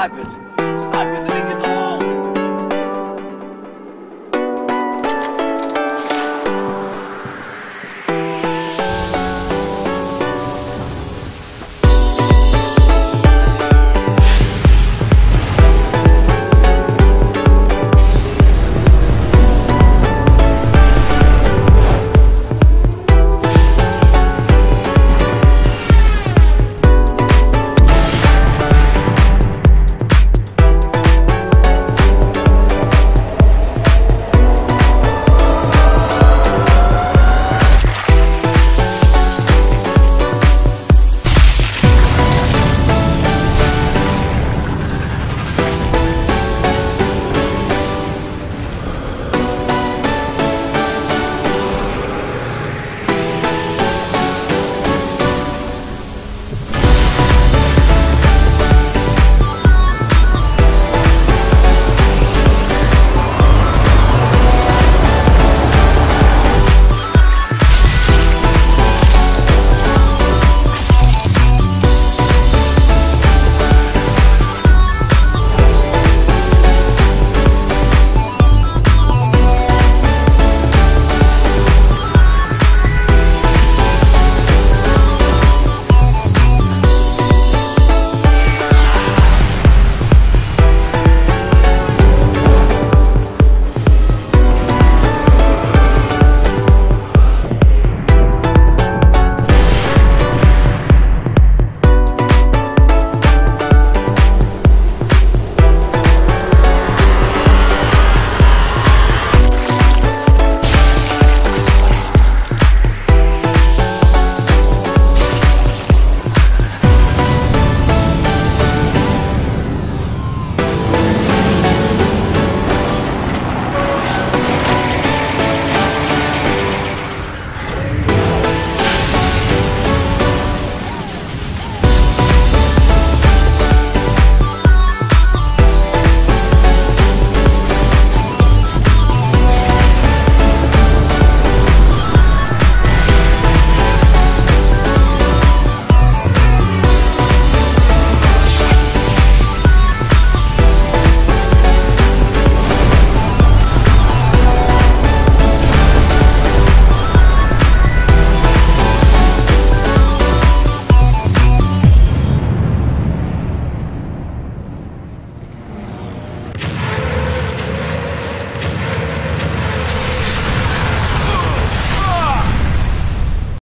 subscribers.